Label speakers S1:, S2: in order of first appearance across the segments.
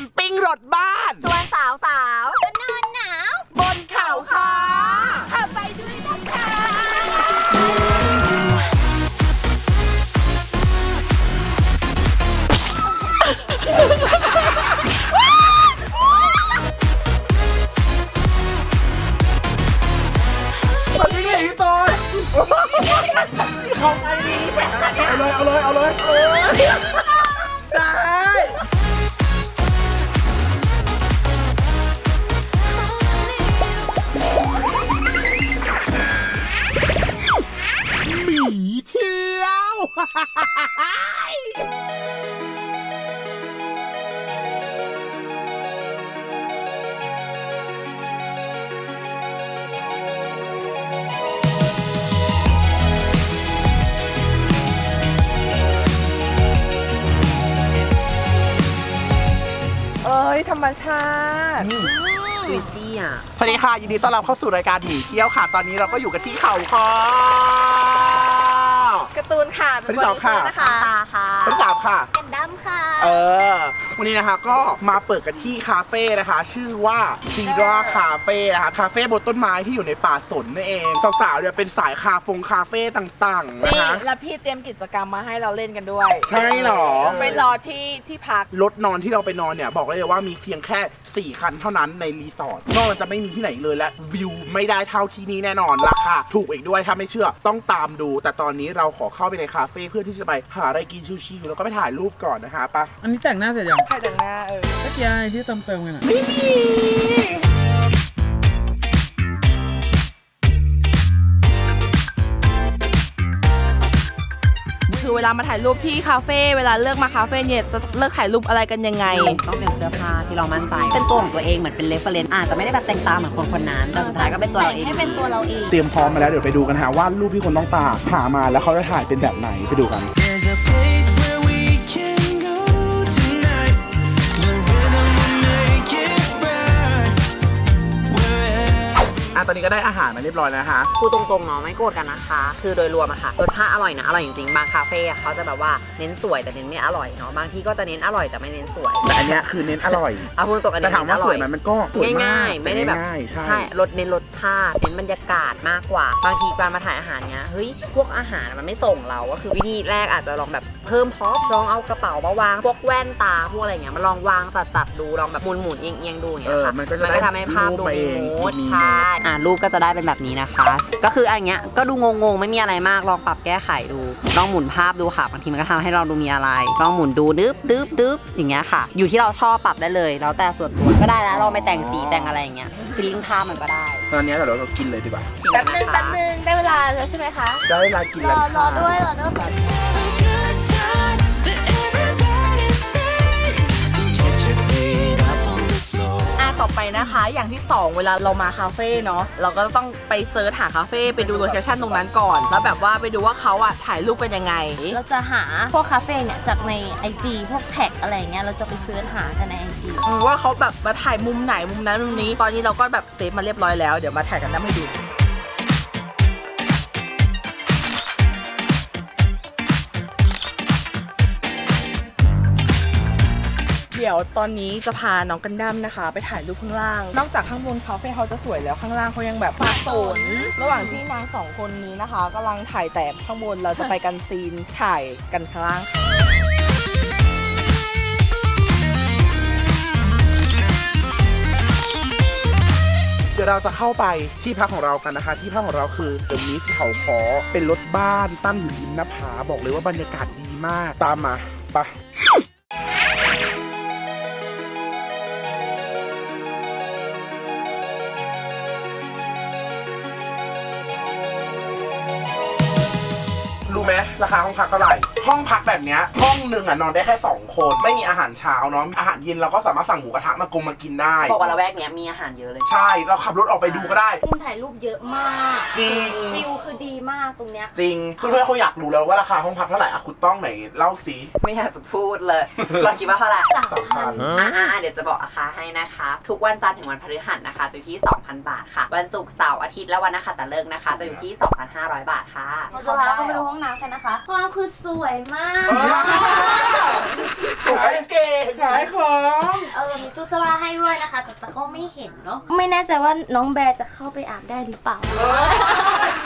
S1: มปิ้งรถบ้าน
S2: ชวนสาวสาว
S3: นอนหนาว
S1: บนเขาค่ะ
S3: ขับไปด้วยนะคะ
S1: ตอนนี้ไงพี่ต้นเขาไปดีเอาเลย เอาเลย เอาเลย เอ้ย
S4: ธรรมชาติ
S2: จุยซี่อะ
S1: สวัสดีค่ะ ยินดีต้อนรับเข้าสู่รายการหมีเที่ยวค่ะ ตอนนี้เราก็อยู่กันที่เขาคอ
S4: การ์ตูน ค่ะเป็น
S1: คนที่สองค่ะ
S4: โปรดิวเซอร์นะคะ
S2: ตาค่ะ
S1: คนที่สามค่ะ
S3: กันดำค่ะ
S1: เออ วันนี้นะคะก็มาเปิดกันที่คาเฟ่นะคะ ชื่อว่าซีราคาเฟ่นะคะ คาเฟ่บนต้นไม้ที่อยู่ในป่าสนนั่นเองสาวๆเนี่ยเป็นสายคาฟงคาเฟ่ต่างๆนะ
S4: นี่
S1: คะ
S4: แล้วพี่เตรียมกิจกรรมมาให้เราเล่นกันด้วย
S1: ใช่เหรอ
S4: ไปรอที่ที่พัก
S1: รถนอนที่เราไปนอนเนี่ยบอกได้เลยว่ามีเพียงแค่ 4 คันเท่านั้นในรีสอร์ทนอกจากจะไม่มีที่ไหนอีกเลยและวิวไม่ได้เท่าที่นี่แน่นอนราคาถูกอีกด้วยถ้าไม่เชื่อต้องตามดู แต่ตอนนี้เราขอเข้าไปในคาเฟ่เพื่อที่จะไปหาอะไรกินชิวๆแล้วก็ไปถ่ายรูปก่อนนะคะไปะ
S5: อันนี้แต่งหน้าเสร็จยัง
S4: ใครแต่งหน้าเออ
S5: ตะเกียร์ที่เติมเติมกันอะ
S1: ไม่มี
S4: คือเวลามาถ่ายรูปที่คาเฟ่เวลาเลือกมาคาเฟ่เนี่ยจะเลือกถ่ายรูปอะไรกันยังไง
S2: ต้องเป็นเสื้อผ้าที่เรามั่นใจ เป็นตัวของตัวเองเหมือนเป็น reference อาจจะไม่ได้แบบแต่งตามเหมือนคนคนนั้นแต่สุดท้ายก็เป็นตัวเราเอง
S3: ให้เป็นตัวเราเอง
S1: เตรียมพร้อมมาแล้วเดี๋ยวไปดูกันฮะว่ารูปที่คนต้องตามหามาแล้วเขาจะถ่ายเป็นแบบไหนไปดูกัน ตอนนี้ก็ได้อาหารมาเรียบร้อยแล้วนะคะ
S2: พูดตรงๆเนาะไม่โกรธกันนะคะ คือโดยรวมอะค่ะรสชาติอร่อยนะอร่อยจริงๆบางคาเฟ่อะเขาจะแบบว่าเน้นสวยแต่เน้นไม่อร่อยเนาะบางที่ก็จะเน้นอร่อยแต่ไม่เน้นสวย
S1: แต่อันเนี้ยคือเน้นอร่อย
S2: เอาพูดตรงๆอัน
S1: แต่
S2: นี้
S1: ถาม
S2: เน้น
S1: ว่า
S2: อ
S1: ส
S2: ร่
S1: ว
S2: อยย
S1: ไหมมันก็สวยมาก
S2: ง่ายๆ ไม่ได้แบบ
S1: ง่ายๆใช่
S2: ใช่ รสเน้นรสชาติเน้นบรรยากาศมากกว่า บางทีการมาถ่ายอาหารเนี้ย เฮ้ย พวกอาหารมันไม่ส่งเรา ก็คือวิธีแรกอาจจะลองแบบเพิ่มพร็อพลองเอากระเป๋ามาวาง พวกแว่นตา พวกอะไรเงี้ย มาลองวางจัดจัดๆดู ลองแบบหมุนหมุนๆเอียงเอียงๆดูอย่าง
S1: เอ
S2: เงี้ย
S1: อ
S2: ค่ะ
S1: มันก็จะได้
S2: ทำให้ภาพดู
S1: รูปมา
S2: มี
S1: เอง
S2: มูด
S1: มี
S2: ใช่อ่ารูปก็จะได้เป็นแบบนี้นะคะ ก็คืออันเนี้ยก็ดูงงๆ ไม่มีอะไรมากลองปรับแก้ไขดู ลองหมุนภาพดูค่ะบางทีมันก็ทำให้เราดูมีอะไร ลองหมุนดูดึ๊บดึ๊บดึ๊บอย่างเงี้ยค่ะ อยู่ที่เราชอบปรับได้เลย แล้วแต่ส่วนตัวก็ได้แล้วเราไปแต่งสีแต่งอะไรอย่างเงี้ยฟิลลิ่งภาพมันก็ได้
S1: ตอนนี้เดี๋ยวเรากินเลยดีกว่า
S2: ชิม
S4: แป๊บ
S2: กั
S4: นึง
S2: นะ
S4: แป๊
S2: คะ
S4: บนึงได้เวลาแล้วใช่ไหมคะ
S1: ได้เวลากิน
S3: ร
S1: แล้ว
S3: อรอ
S1: ค่ะ
S3: ด้วยรอด้วย
S4: ต่อไปนะคะ อย่างที่ 2 เวลาเรามาคาเฟ่เนาะเราก็ต้องไป search หาคาเฟ่ไปดู location ตรงนั้นก่อน แล้วแบบว่าไปดูว่าเขาอะถ่ายรูปกันยังไง
S3: เราจะหาพวกคาเฟ่เนี่ยจากใน IG พวก tag อะไรเงี้ยเราจะไป search หากันใน IG
S4: อืมว่าเขาแบบมาถ่ายมุมไหนมุมนั้นมุมนี้ ตอนนี้เราก็แบบ save มาเรียบร้อยแล้วเดี๋ยวมาถ่ายกันน้ำให้ดู ดี๋ยวตอนนี้จะพาน้องกันดั้มนะคะ ไปถ่ายรูปข้างล่าง นอกจากข้างบนคาเฟ่เขาจะสวยแล้วข้างล่างเขายังแบบป่าสนระหว่างที่นางสองคนนี้นะคะกำลังถ่ายแต่ข้างบนเราจะไปกันซีนถ่ายกันข้างล่าง
S1: เดี๋ยวเราจะเข้าไปที่พักของเรากันนะคะ ที่พักของเราคือเดอะมิสเขาคอเป็นรถบ้านตั้งอยู่ริมหน้าผาบอกเลยว่าบรรยากาศดีมากตามมาไป ไหมราคาห้องพักเท่าไหร่ ห้องพักแบบเนี้ยห้องหนึ่งอะนอนได้แค่ 2 คน ไม่มีอาหารเช้าเนาะอาหารเย็นเราก็สามารถสั่งหมูกระทะมากงมากินได้
S2: บอกว่าละแวกเนี้ยมีอาหารเยอะเลย
S1: ใช่เราขับรถออกไปดูก็ได้
S3: มุมถ่ายรูปเยอะมาก
S1: จริง
S3: วิวคือดีมากตรงเนี้ย
S1: จริงเพื่อนๆเขาอยากรู้แล้วว่าราคาห้องพักเท่าไหร่อะคุณต้องไหนเล่าสิ
S2: ไม่อยากจะพูดเลยเราคิดว่าเท่าไหร่
S3: สาม
S1: สามพัน
S2: อ่าเดี๋ยวจะบอกราคาให้นะคะ ทุกวันจันทร์ถึงวันพฤหัสนะคะจะอยู่ที่ 2,000 บาทค่ะ วันศุกร์เสาร์อาทิตย์และวันนักขัตฤกษ์นะคะ จะอยู่ที่ 2,500 บาทค่ะ
S3: เราจะพาเข้าไปดูห้องน้ำกันนะคะห้องน้ำคือสวยมาก
S1: ขายเก่งขายของ
S3: เออตู้เสื้อผ้าให้ด้วยนะคะ แต่แต่ก็ไม่เห็นเนาะไม่แน่ใจว่าน้องแบร์จะเข้าไปอาบได้หรือเปล่า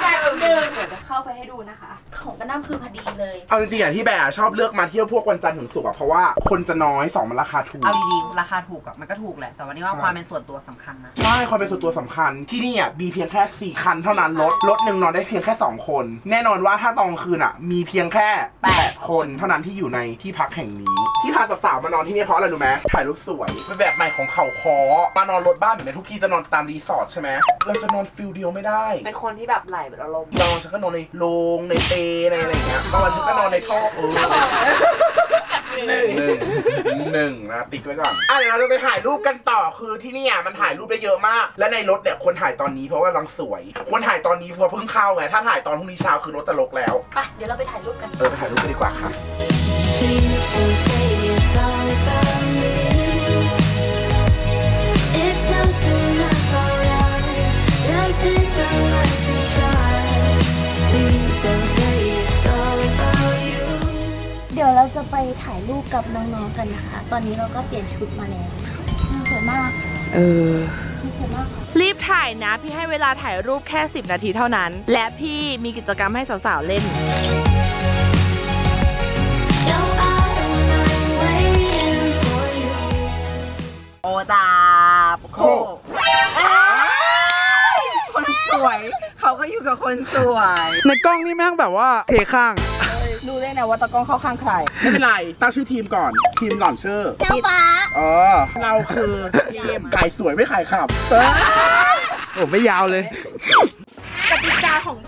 S3: ใจเดิมเดี๋ยวจะเข้าไปให้ดูนะคะ ของกระน้ำคือพอดีเลย
S1: เอาจริงๆอะที่แบร์ชอบเลือกมาเที่ยวพวกวันจันทร์ถึงศุกร์อะเพราะว่าคนจะน้อยสองมันราคาถูก
S2: เอาดีๆราคาถูกอะมันก็ถูกแหละ แต่วันนี้ว่า
S1: ใช่
S2: ความเป็นส่วนตัวสำคัญนะ
S1: ใช่ความเป็นส่วนตัวสำคัญที่นี่อะมีเพียงแค่ 4 คันเท่านั้นรถรถหนึ่งนอนได้เพียงแค่ 2 คน แน่นอนว่าถ้าตอนกลางคืนอะ มีเพียงแค่
S2: แปด
S1: 8 คนเท่านั้นที่อยู่ในที่พักแห่งนี้ ที่พาสาวๆมานอนที่นี่เพราะอะไรรู้ไหมถ่ายรูปสวยเป็นแบบใหม่ของเขาคอมานอนรถบ้านแบบนี้ทุกที่จะนอนตามรีสอร์ทใช่ไหมเราจะนอนฟิลเดียวไม่ได้
S2: เป็นคนที่แบบไหลแบบอารมณ์
S1: นอนฉันก็นอนในโรงในเปลในอะไรอย่างเงี้ยบางวันฉันก็นอนในท่อเออหนึ่งหนึ่งนะติ๊กไว้ก่อนอะเดี๋ยวเราจะไปถ่ายรูปกันต่อคือที่นี่อะมันถ่ายรูปได้เยอะมาก และในรถเนี่ยคนถ่ายตอนนี้เพราะว่ารังสวย คนถ่ายตอนนี้เพราะเพิ่งเข้าไงถ้าถ่ายตอนพรุ่งนี้เช้าคือรถจะลกแล้ว
S3: ไปเดี๋ยวเราไปถ่ายรูปกัน
S1: เออไปถ่ายรูปกันดีกว่าค่ะ
S6: Please don't say it's all about me.
S3: ดี๋ยวเราจะไปถ่ายรูปกับน้องๆกันนะคะ ตอนนี้เราก็เปลี่ยนชุดมาแล้วสวยมาก
S4: เออ
S3: สวยมาก
S4: รีบถ่ายนะ พี่ให้เวลาถ่ายรูปแค่ 10 นาทีเท่านั้น และพี่มีกิจกรรมให้สาวๆเล่น
S6: No, I don't mind waiting for you.
S2: โอจาบโคคนสวย เขาก็อยู่กับคนสวย
S5: ในกล้องนี่แม่งแบบว่าเทข้าง
S4: ดูได้นะว่าตะกล้องเข้าข้างใคร
S1: ไม่เป็นไร ตั้งชื่อทีมก่อน ทีมหล่อนเชอร์
S3: เจ้าฟ้า
S1: เออ เราคือทีมไก่สวยไม่ขายขับ
S5: โอ้ไม่ยาวเลย
S4: กติกาของ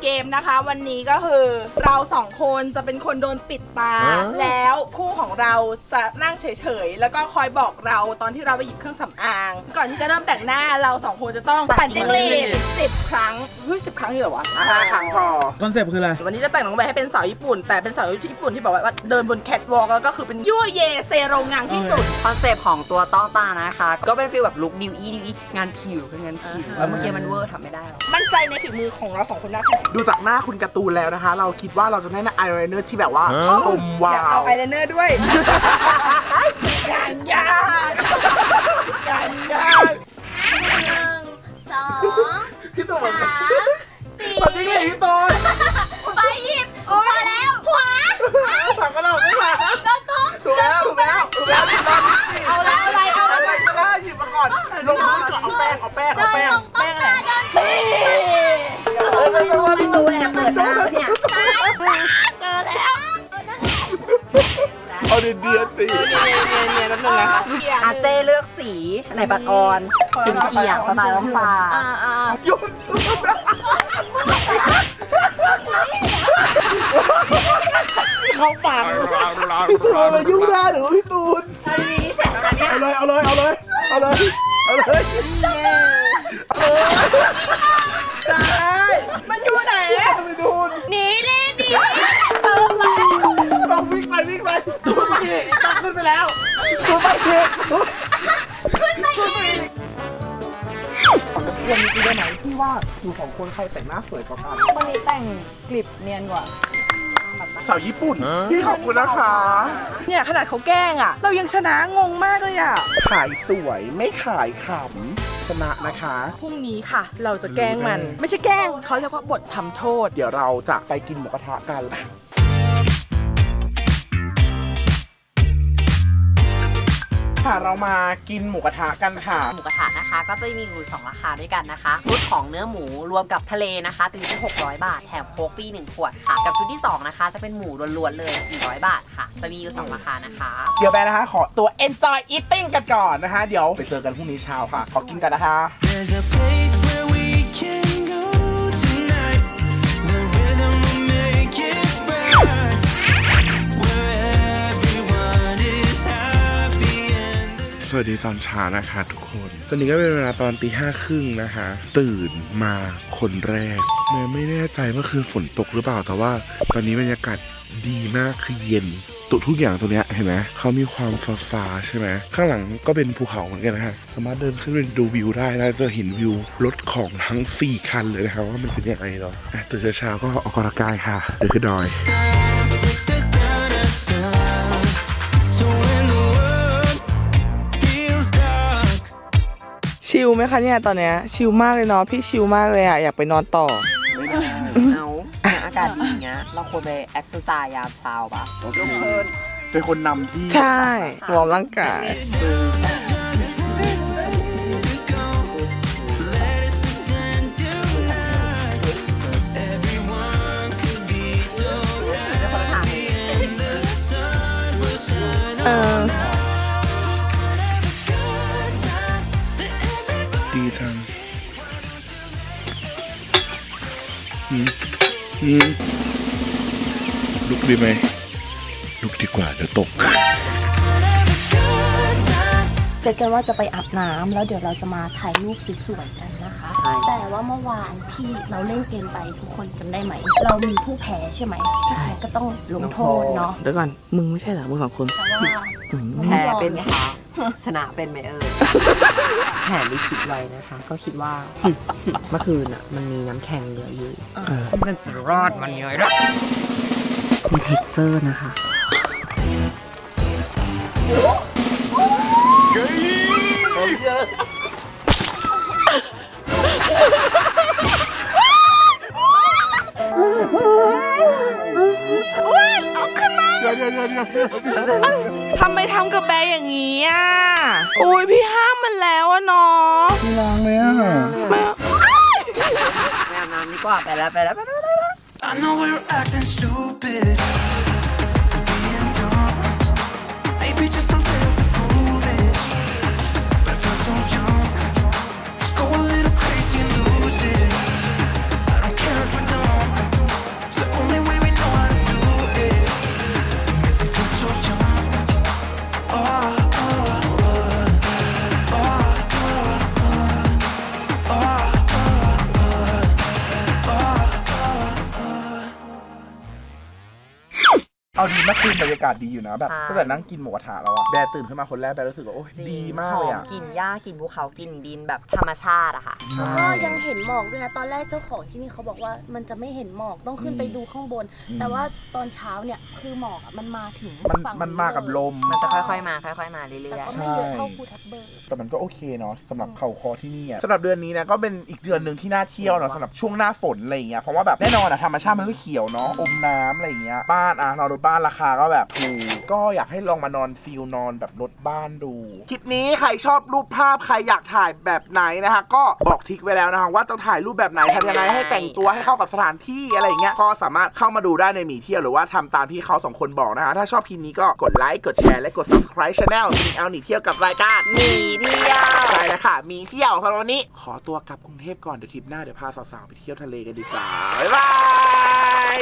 S4: เกมนะคะ วันนี้ก็คือเราสองคนจะเป็นคนโดนปิดตาแล้วคู่ของเราจะนั่งเฉยๆ แล้วก็คอยบอกเราตอนที่เราไปหยิบเครื่องสำอาง ก่อนที่จะเริ่มแต่งหน้าเราสองคนจะต้องปั่นจิ้งหรีดสิบครั้งเฮ้ยสิบครั้งเหรอวะ
S1: ห้าครั้งพอ
S5: คอนเซปต์คืออะไร
S4: วันนี้จะแต่งน้องใบให้เป็นสาวญี่ปุ่น แต่เป็นสาวญี่ปุ่นที่บอกว่าเดินบนแคทวอล์กแล้วก็คือเป็นยั่วเยเซโรงางที่สุด
S2: คอนเซปต์ของตัวต้องตานะคะ ก็เป็นฟีลแบบลุคดิวอี้ดิวอี้งานผิวคืองานผิวแล้วเมื่อกี้มันเวอร์ทำไม่ได้หรอก
S4: มั่นใจในฝีมือของเราสองคนนะคะ
S1: ดูจากหน้าคุณการ์ตูนแล้วนะคะ เราคิดว่าเราจะได้หน้าอายไลเนอร์ที่แบบว่าอมวา
S4: อยากเอา
S1: ว
S4: ไอายไลเนอร์ด้วยงานยากงานยาก
S3: หนึ่งสอง
S1: พี่ตูน
S3: สาม อา
S4: เจ
S3: เลื
S1: อ
S2: กสีไหนบัตรออนชิมเฉียงสไตล์ต้องตา
S3: อ่าอ่า
S1: หยุดเข้าปากพี่ตูนมายุ่งได้หรือพี่ตูนเอาเลยเอาเลยเอาเลยเอาเลยเอาเลย
S4: ได้มันอยู่ไหนอะ
S1: ไม่ดูน
S3: หนีเลยหนี
S1: ขึ้นไปอีกวันนี้กูได้ไหมที่ว่าอยู่สองคนใครแต่งหน้าสวยกว่ากัน
S4: คนนี้แต่งกลิบเนียนกว่า
S1: สาวญี่ปุ่นพี่ขอบคุณนะคะ
S4: เนี่ยขนาดเขาแกล้งอะ เรายังชนะงงมากเลยอะ
S1: ขายสวยไม่ขายขำชนะนะคะ
S4: พรุ่งนี้ค่ะ เราจะแกล้งมัน ไม่ใช่แกล้งเขาเรียกว่าบททำโทษ
S1: เดี๋ยวเราจะไปกินหมูกระทะกัน ค่ะเรามากินหมูกระทะกันค่ะ
S2: หมูกระทะนะคะ ก็จะมีอยู่สองราคาด้วยกันนะคะชุดของเนื้อหมูรวมกับทะเลนะคะจะอยู่ที่600 บาท แถมโค้กฟรี1ขวดค่ะ กับชุดที่ 2 นะคะ จะเป็นหมูล้วนๆเลย 400 บาทค่ะ จะมีอยู่สองราคานะคะ
S1: เดี๋ยวไปนะคะ ขอตัว enjoy eating กันก่อนนะคะ เดี๋ยวไปเจอกันพรุ่งนี้เช้าค่ะ ขอกินกันนะคะ
S7: There's a place where we can go tonight. The rhythm will make it right.
S8: วัสดีตอนเช้านะคะทุกคน ตอนนี้ก็เป็นเวลาตอนตีห้าครึ่งนะคะ ตื่นมาคนแรกเมย์ไม่แน่ใจเมื่อคืนฝนตกหรือเปล่าแต่ว่า ตอนนี้บรรยากาศดีมากคือเย็นตุทุกอย่างตัวเนี้ยเห็นไหมเขามีความฟ้าฟ้าๆใช่ไหมข้างหลังก็เป็นภูเขาเหมือนกันนะฮะสามารถเดินขึ้นไปดูวิวได้แล้วจะเห็นวิวรถของทั้ง 4 คันเลยนะครับว่ามันเป็นยังไงเนาะอะตื่นเช้าๆก็ออกกำลังกายค่ะเดินขึ้นดอย
S4: chill ไหมคะเนี่ยตอนเนี้ย chill มากเลยเนาะพี่ chill มากเลยอะอยากไปนอนต่อ
S2: เอาอากาศอย่างเงี้ย เราควรไปแอคซ์ไซส์ยามเช้าปะ
S1: เป็นคนนำที่
S4: ใช่ warm ร่างกายเอ
S8: ดีจังอืมอืมลุกดีไหมลุกดีกว่าเดี๋ยวตก
S3: เจอกันว่าจะไปอาบน้ำแล้วเดี๋ยวเราจะมาถ่ายรูปสวยๆกันนะคะ แต่ว่าเมื่อวานที่เราเล่นเกมไปทุกคนจำได้ไหม เรามีผู้แพ้ใช่ไหมใช่ก็ต้องลงโทษเนาะ
S4: เดี๋ยวก่อนมึงไม่ใช่เหรอมึงสองคน
S3: แต่ว่า
S4: อืม
S2: แพ้เป็นไหมคะ ชนะเป็นไหมเอ่ยแผนที่คิดไว้นะคะ ก็คิดว่าเมื่อคืนอะ มันมีน้ำแข็งเหลืออยู่
S4: เออ
S2: มันจะรอดมันยังไงล่ะมีเท็กเจอร์นะคะ
S4: ทำไมทำกับแบร์อย่างนี้อะอุ้ยพี่ห้ามมันแล้วอะน้องพี่
S8: ล้างเลยอะ
S4: ไม่
S2: ไปอาบน้ำดีกว่าไปแล้วไปแล้วไปแล้ว
S7: I know we're acting stupid, า
S1: กาศดีอยู่นะแบบ
S2: ใช่
S1: ตั้งแต่นั่งกินหมูกระทะแล้วอะแบร์ตื่นขึ้นมาคนแรกแบร์รู้สึกว่าโอ้ยดีมากเลยอะ
S2: หอมกลิ่นหญ้ากลิ่นภูเขากลิ่นดินแบบธรรมชาติอะค่ะ
S1: ใช่
S3: ก็ยังเห็นหมอกด้วยนะ ตอนแรกเจ้าของที่นี่เขาบอกว่ามันจะไม่เห็นหมอกต้องขึ้นไปดูข้างบน
S1: อืม
S3: แต่ว่าตอนเช้าเนี่ยคือหมอกอะมันมาถึง
S1: มัน
S3: ฝั่ง
S1: มันมากับลม
S2: มันจะค่อยๆมาค่อยๆมาเรื่
S3: แต่
S2: อย
S3: ก็ไม่เยอะเท่าภูทับเบิก
S1: แต่มันก็โอเคเนาะสำหรับเขาคอที่นี่อะสำหรับเดือนนี้นะก็เป็นอีกเดือนหนึ่งที่น่าเที่ยวเนาะสำหรับช่วงหน้าฝนอะไรอย่างเงี้ยเพราะว่าแบบแน่นอนอะธรรมชาติมันก็เขียวเนาะอมน้ำอะไรอย่างเงี้ยบ้านอะนอนรถบ้านราคาก็แบบถูกก็อยากให้ลองมานอน feel นอนแบบรถบ้านดู คลิปนี้ใครชอบรูปภาพใครอยากถ่ายแบบไหนนะคะ ก็บอก trick ไว้แล้วนะคะว่าจะถ่ายรูปแบบไหนทำยังไงให้แต่งตัวให้เข้ากับสถานที่อะไรอย่างเงี้ยก็สามารถเข้ามาดูได้ในหมีเที่ยวหรือว่าทำตามที่เขาสองคนบอกนะคะ ถ้าชอบคลิปนี้ก็กดไลค์กดแชร์และกด subscribe channel มีเอาหนีเที่ยวกับรายการ
S2: ๆหนีเที่ยว
S1: ใช่แล้วค่ะมีเที่ยวสำหรับวันนี้ ขอตัวกลับกรุงเทพก่อนเดี๋ยวทริปหน้าเดี๋ยวพาสาวๆไปเที่ยวทะเลกันดีกว่าบ๊ายบาย